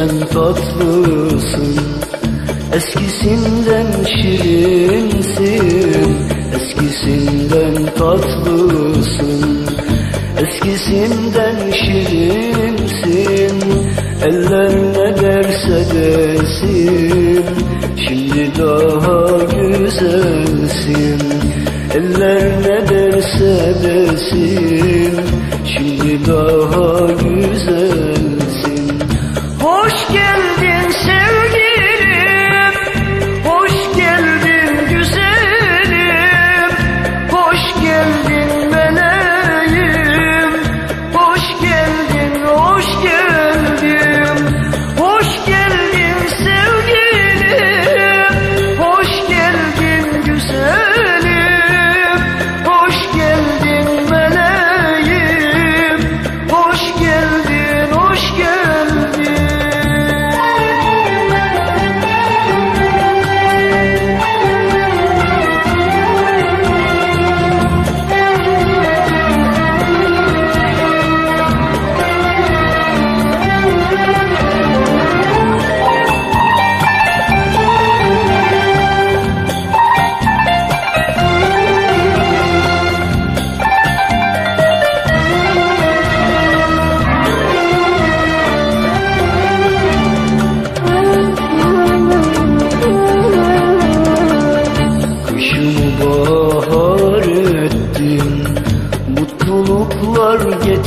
Eskisinden tatlısın Eskisinden şirinsin. Eskisinden tatlısın Eskisinden şirinsin. Eller ne derse desin Şimdi daha güzelsin. Eller ne derse desin Şimdi daha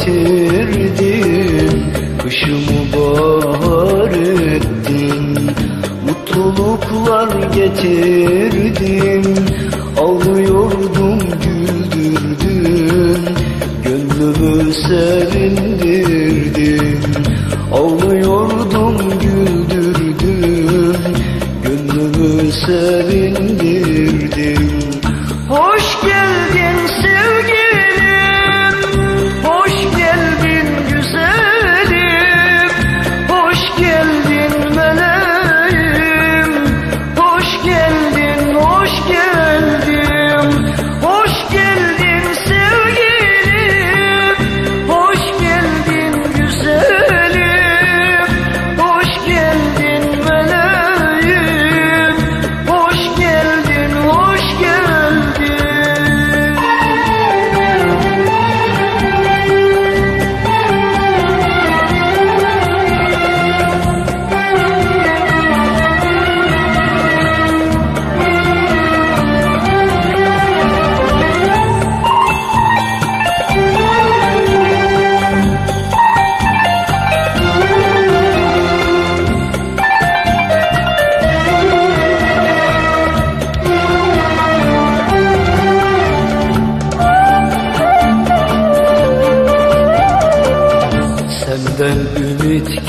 getirdin Kışımı bahar ettin. Mutluluklar getirdin Ağlıyordum güldürdün Gönlümü sevindirdin Ağlıyordum güldürdün Gönlümü sevindirdin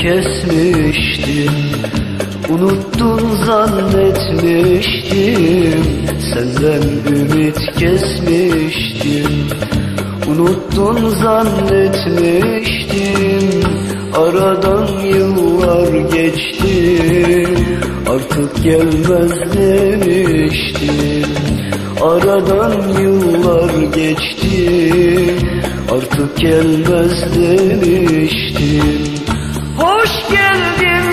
kesmiştim. Unuttun zannetmiştim. Senden ümit kesmiştim. Unuttun zannetmiştim. Aradan yıllar geçti. Artık gelmez demiştim. Aradan yıllar geçti. Artık gelmez demiştim Hoş geldin